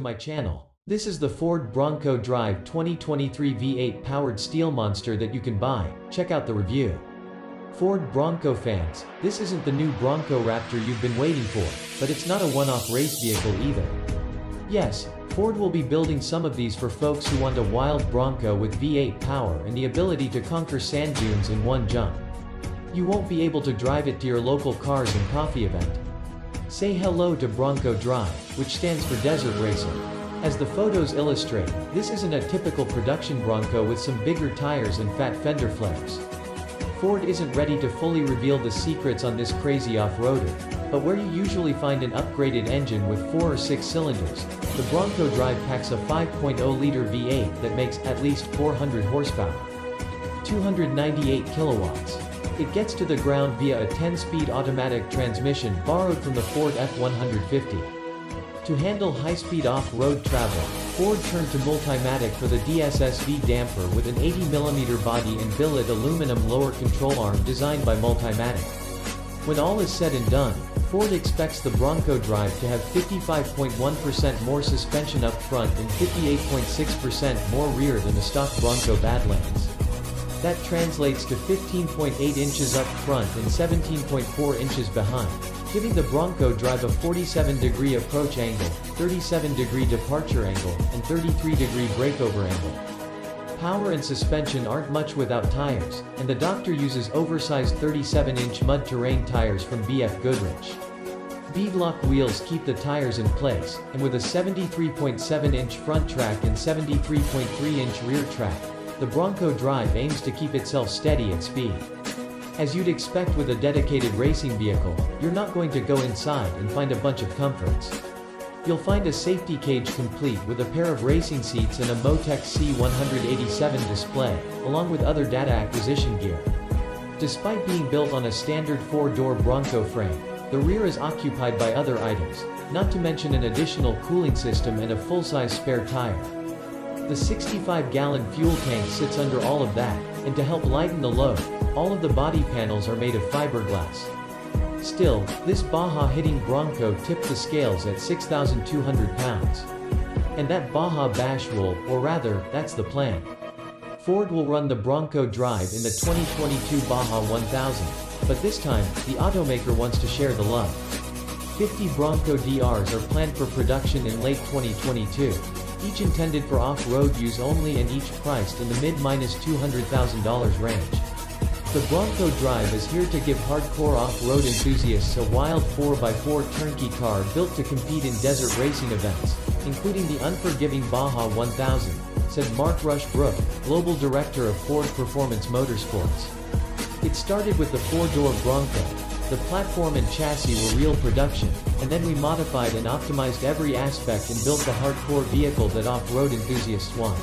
my channel. This is the Ford Bronco Drive 2023 V8 powered steel monster that you can buy, check out the review. Ford Bronco fans, this isn't the new Bronco Raptor you've been waiting for, but it's not a one-off race vehicle either. Yes, Ford will be building some of these for folks who want a wild Bronco with V8 power and the ability to conquer sand dunes in one jump. You won't be able to drive it to your local cars and coffee event. Say hello to Bronco Drive, which stands for Desert Racer. As the photos illustrate, this isn't a typical production Bronco with some bigger tires and fat fender flares. Ford isn't ready to fully reveal the secrets on this crazy off-roader, but where you usually find an upgraded engine with 4 or 6 cylinders, the Bronco Drive packs a 5.0-liter V8 that makes at least 400 horsepower. 298 kilowatts. It gets to the ground via a 10-speed automatic transmission borrowed from the Ford F-150. To handle high-speed off-road travel, Ford turned to Multimatic for the DSSV damper with an 80mm body and billet aluminum lower control arm designed by Multimatic. When all is said and done, Ford expects the Bronco Drive to have 55.1% more suspension up front and 58.6% more rear than the stock Bronco Badlands. That translates to 15.8 inches up front and 17.4 inches behind, giving the Bronco Drive a 47 degree approach angle, 37 degree departure angle, and 33 degree breakover angle. Power and suspension aren't much without tires, and the Doctor uses oversized 37-inch mud terrain tires from BF Goodrich. Beadlock wheels keep the tires in place, and with a 73.7-inch front track and 73.3-inch rear track, the Bronco Drive aims to keep itself steady at speed. As you'd expect with a dedicated racing vehicle, you're not going to go inside and find a bunch of comforts. You'll find a safety cage complete with a pair of racing seats and a Motec C187 display, along with other data acquisition gear. Despite being built on a standard four-door Bronco frame, the rear is occupied by other items, not to mention an additional cooling system and a full-size spare tire. The 65-gallon fuel tank sits under all of that, and to help lighten the load, all of the body panels are made of fiberglass. Still, this Baja hitting Bronco tipped the scales at 6,200 pounds. And that Baja Bash will, or rather, that's the plan. Ford will run the Bronco Drive in the 2022 Baja 1000, but this time, the automaker wants to share the love. 50 Bronco DRs are planned for production in late 2022, each intended for off-road use only and each priced in the mid-minus $200,000 range. The Bronco Drive is here to give hardcore off-road enthusiasts a wild 4x4 turnkey car built to compete in desert racing events, including the unforgiving Baja 1000, said Mark Rushbrook, Global Director of Ford Performance Motorsports. It started with the four-door Bronco, the platform and chassis were real production, and then we modified and optimized every aspect and built the hardcore vehicle that off-road enthusiasts want.